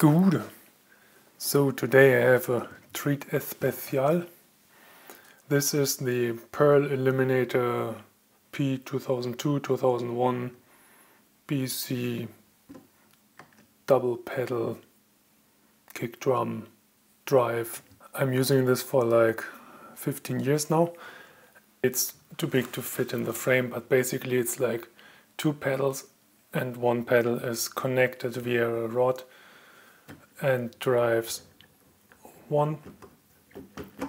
Good. So today I have a treat especial. This is the Pearl Eliminator P2002-2001 BC double pedal kick drum drive. I'm using this for like 15 years now. It's too big to fit in the frame, but basically it's like two pedals and one pedal is connected via a rod and drives one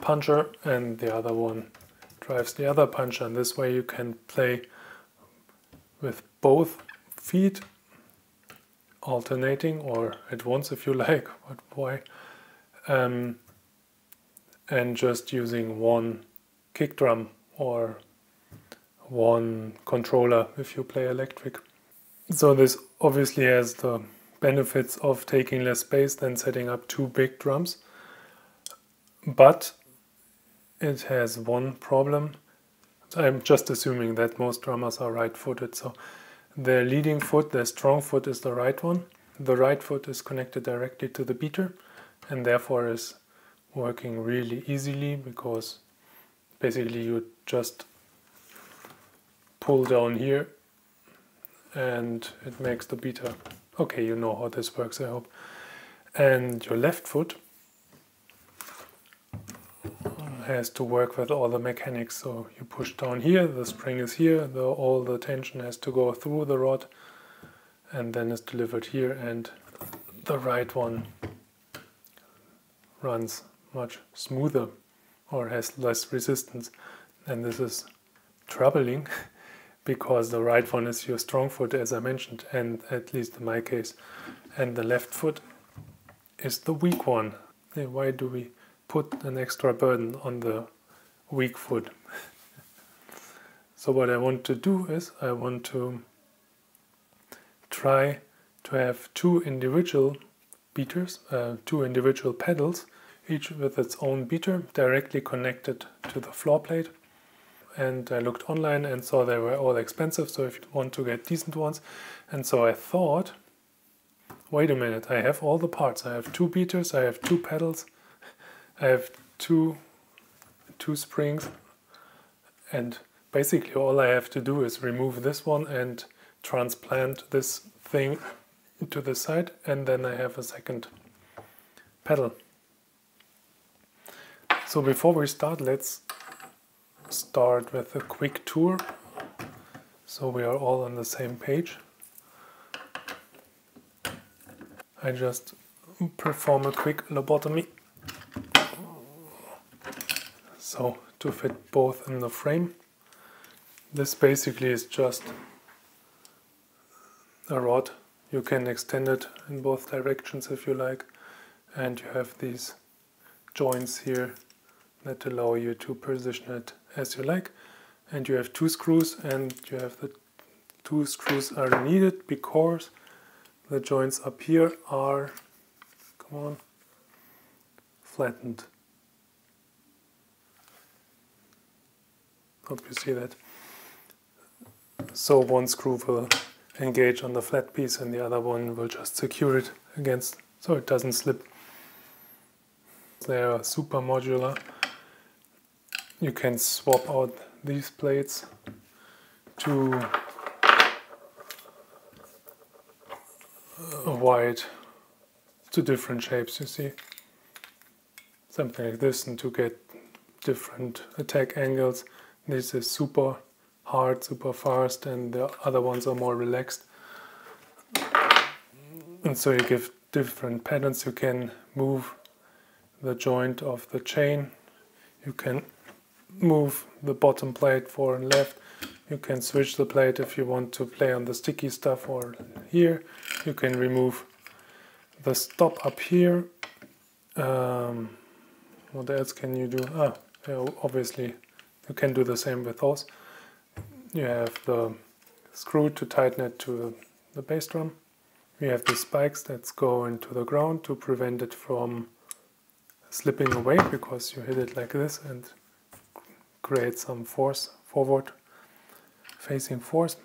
puncher and the other one drives the other puncher. And this way you can play with both feet alternating or at once if you like but why? Um, and just using one kick drum or one controller if you play electric. So this obviously has the benefits of taking less space than setting up two big drums. But it has one problem. I'm just assuming that most drummers are right footed. So the leading foot, the strong foot, is the right one. The right foot is connected directly to the beater and therefore is working really easily because basically you just pull down here and it makes the beater Okay, you know how this works, I hope. And your left foot has to work with all the mechanics. So you push down here, the spring is here, the, all the tension has to go through the rod and then is delivered here and the right one runs much smoother or has less resistance and this is troubling because the right one is your strong foot, as I mentioned, and at least in my case, and the left foot is the weak one. Why do we put an extra burden on the weak foot? so, what I want to do is I want to try to have two individual beaters, uh, two individual pedals, each with its own beater directly connected to the floor plate and I looked online and saw they were all expensive. So if you want to get decent ones, and so I thought, wait a minute, I have all the parts. I have two beaters, I have two pedals, I have two two springs, and basically all I have to do is remove this one and transplant this thing to the side, and then I have a second pedal. So before we start, let's start with a quick tour so we are all on the same page. I just perform a quick lobotomy so to fit both in the frame. This basically is just a rod. You can extend it in both directions if you like and you have these joints here that allow you to position it as you like. And you have two screws and you have the two screws are needed because the joints up here are come on flattened. Hope you see that. So one screw will engage on the flat piece and the other one will just secure it against so it doesn't slip. They are super modular you can swap out these plates to a wide to different shapes you see. Something like this and to get different attack angles. This is super hard super fast and the other ones are more relaxed. And so you give different patterns. You can move the joint of the chain. You can move the bottom plate for and left. You can switch the plate if you want to play on the sticky stuff or here. You can remove the stop up here. Um, what else can you do? Ah, obviously you can do the same with those. You have the screw to tighten it to the bass drum. We have the spikes that go into the ground to prevent it from slipping away because you hit it like this and create some force, forward facing force.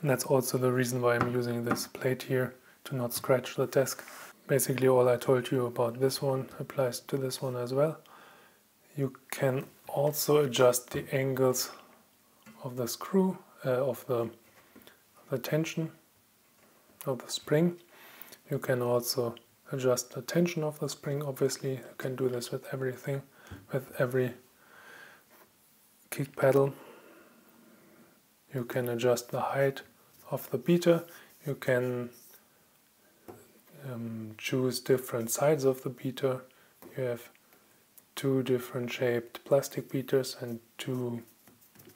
And that's also the reason why I'm using this plate here to not scratch the desk. Basically all I told you about this one applies to this one as well. You can also adjust the angles of the screw, uh, of the, the tension of the spring. You can also adjust the tension of the spring, obviously. You can do this with everything, with every kick pedal. You can adjust the height of the beater. You can um, choose different sides of the beater. You have two different shaped plastic beaters and two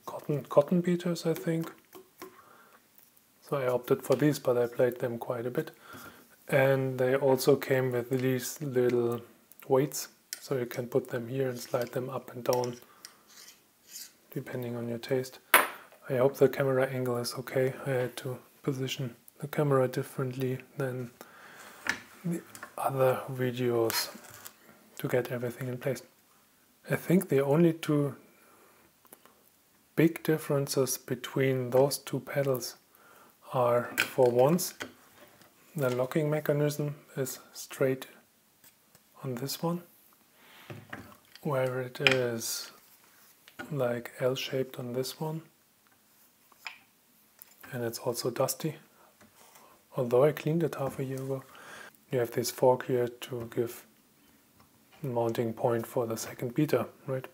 cotton cotton beaters, I think. So I opted for these, but I played them quite a bit. And they also came with these little weights, so you can put them here and slide them up and down, depending on your taste. I hope the camera angle is okay. I had to position the camera differently than the other videos to get everything in place. I think the only two big differences between those two pedals are for once the locking mechanism is straight on this one where it is like L-shaped on this one and it's also dusty although I cleaned it half a year ago you have this fork here to give mounting point for the second beater, right?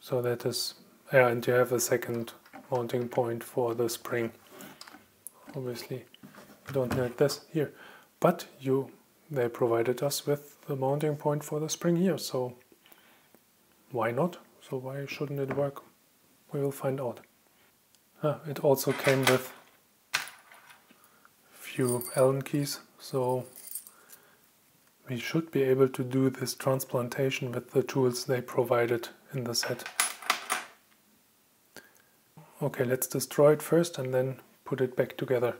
So that is, yeah, and you have a second mounting point for the spring. Obviously, you don't need this here, but you they provided us with the mounting point for the spring here, so why not? So why shouldn't it work? We will find out. Ah, it also came with few Allen keys, so we should be able to do this transplantation with the tools they provided in the set. Okay, let's destroy it first and then put it back together.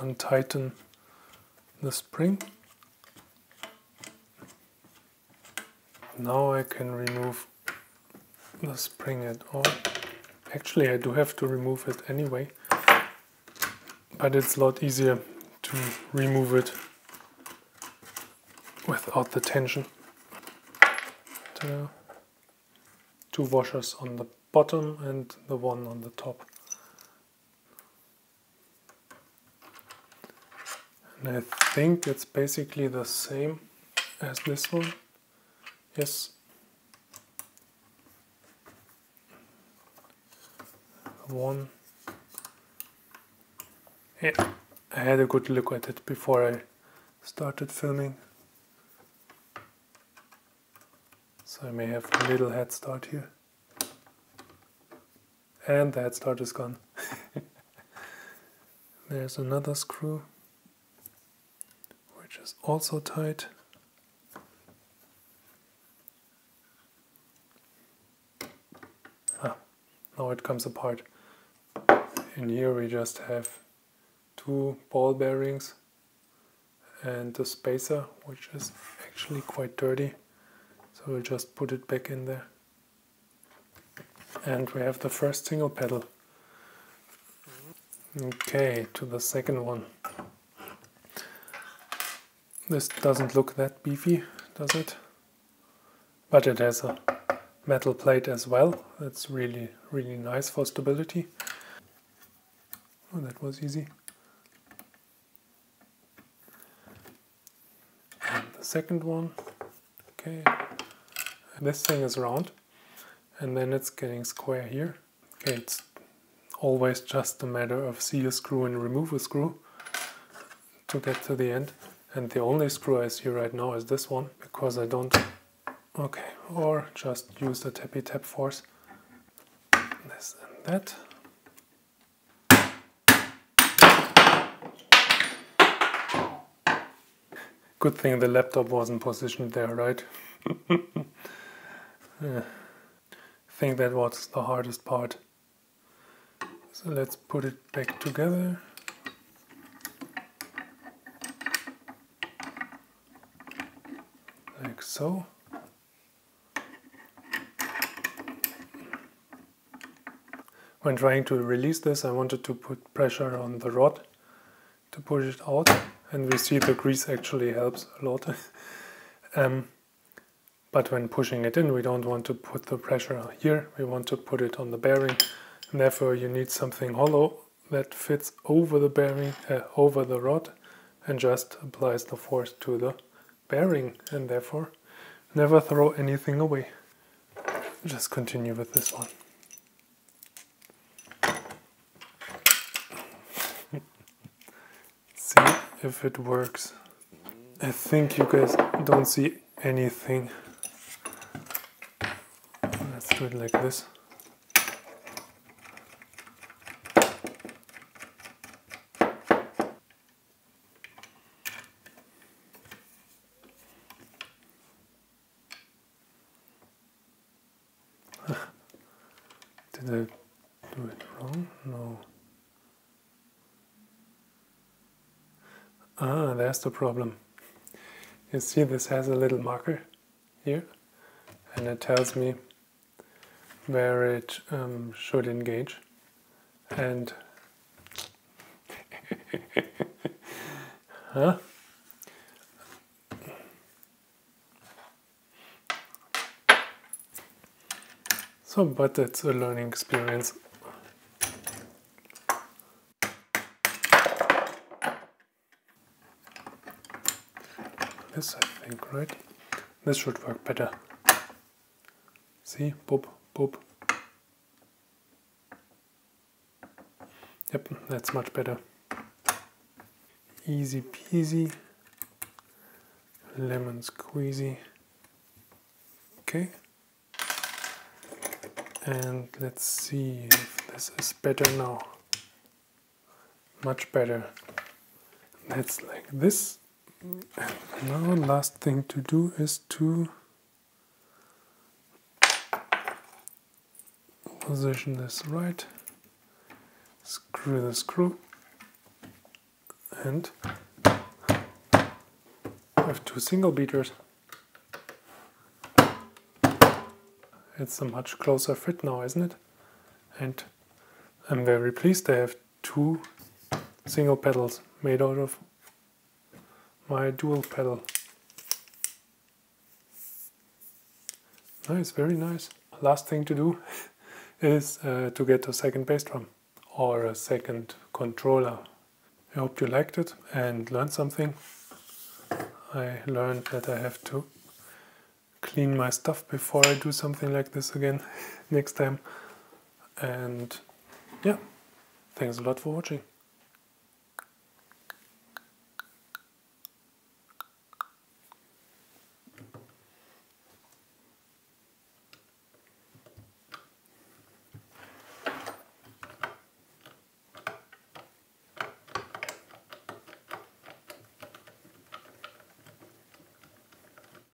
Untighten the spring. Now I can remove the spring at all. Actually, I do have to remove it anyway, but it's a lot easier to remove it without the tension. Two washers on the bottom and the one on the top. And I think it's basically the same as this one. Yes. One. Yeah. I had a good look at it before I started filming. So I may have a little head start here. And the head start is gone. There's another screw, which is also tight. Ah, now it comes apart. In here we just have two ball bearings and the spacer which is actually quite dirty. So we'll just put it back in there. And we have the first single pedal. Okay to the second one. This doesn't look that beefy does it? But it has a metal plate as well that's really really nice for stability oh that was easy The second one. Okay, this thing is round and then it's getting square here. Okay, it's always just a matter of see a screw and remove a screw to get to the end. And the only screw I see right now is this one because I don't... Okay, or just use the tappy tap force. This and that. Good thing the laptop wasn't positioned there, right? yeah. Think that was the hardest part. So let's put it back together. Like so. When trying to release this, I wanted to put pressure on the rod to push it out and we see the grease actually helps a lot. um, but when pushing it in we don't want to put the pressure here, we want to put it on the bearing and therefore you need something hollow that fits over the bearing, uh, over the rod and just applies the force to the bearing and therefore never throw anything away. Just continue with this one. see if it works. I think you guys don't see anything. Let's do it like this. Did I do it wrong? No. Ah, there's the problem. You see this has a little marker here and it tells me where it um, should engage and huh? So, but it's a learning experience. This, I think, right? This should work better. See? Boop, boop. Yep, that's much better. Easy peasy. Lemon squeezy. Okay. And let's see if this is better now. Much better. That's like this. Now last thing to do is to position this right, screw the screw and have two single beaters. it's a much closer fit now, isn't it? And I'm very pleased I have two single pedals made out of my dual pedal. Nice, very nice. Last thing to do is uh, to get a second bass drum or a second controller. I hope you liked it and learned something. I learned that I have to clean my stuff before I do something like this again next time. And yeah, thanks a lot for watching.